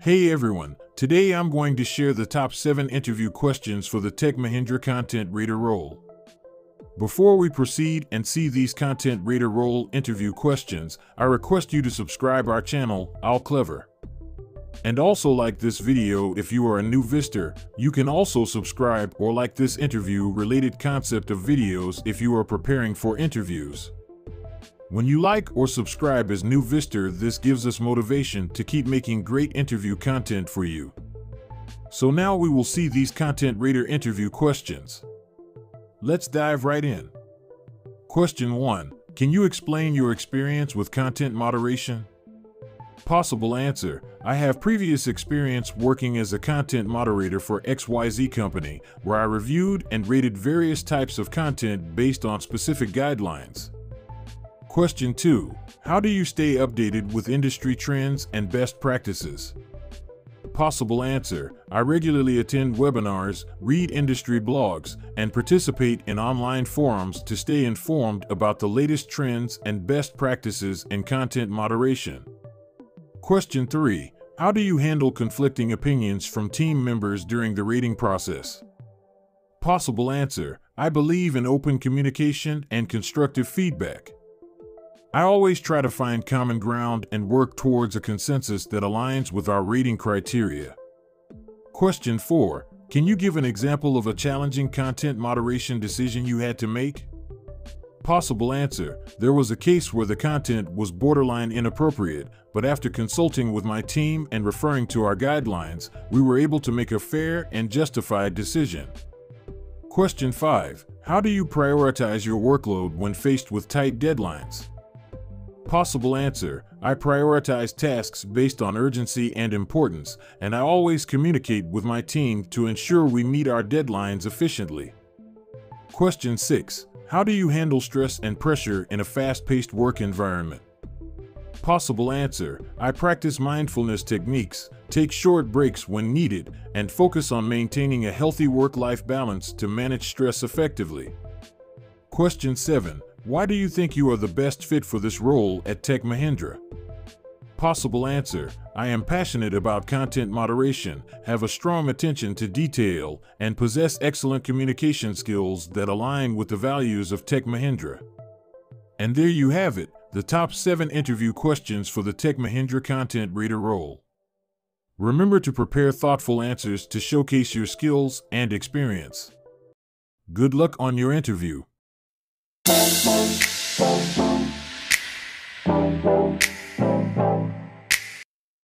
Hey everyone, today I'm going to share the top 7 interview questions for the Tech Mahindra Content Rater role. Before we proceed and see these Content Rater role interview questions, I request you to subscribe our channel, Owlclever. And also like this video if you are a new visitor, you can also subscribe or like this interview related concept of videos if you are preparing for interviews. When you like or subscribe as new visitor, this gives us motivation to keep making great interview content for you. So now we will see these Content Rater interview questions. Let's dive right in. Question 1. Can you explain your experience with content moderation? Possible answer I have previous experience working as a content moderator for XYZ Company, where I reviewed and rated various types of content based on specific guidelines. Question 2. How do you stay updated with industry trends and best practices? Possible answer I regularly attend webinars, read industry blogs, and participate in online forums to stay informed about the latest trends and best practices in content moderation. Question 3. How do you handle conflicting opinions from team members during the rating process? Possible answer I believe in open communication and constructive feedback. I always try to find common ground and work towards a consensus that aligns with our rating criteria. Question 4. Can you give an example of a challenging content moderation decision you had to make? Possible answer There was a case where the content was borderline inappropriate, but after consulting with my team and referring to our guidelines, we were able to make a fair and justified decision. Question 5. How do you prioritize your workload when faced with tight deadlines? Possible answer I prioritize tasks based on urgency and importance, and I always communicate with my team to ensure we meet our deadlines efficiently. Question 6 How do you handle stress and pressure in a fast paced work environment? Possible answer I practice mindfulness techniques, take short breaks when needed, and focus on maintaining a healthy work life balance to manage stress effectively. Question 7 why do you think you are the best fit for this role at Tech Mahindra? Possible answer I am passionate about content moderation, have a strong attention to detail, and possess excellent communication skills that align with the values of Tech Mahindra. And there you have it the top 7 interview questions for the Tech Mahindra Content reader role. Remember to prepare thoughtful answers to showcase your skills and experience. Good luck on your interview. Thank you.